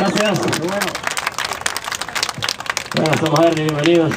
Gracias. Bueno, estamos a bienvenidos.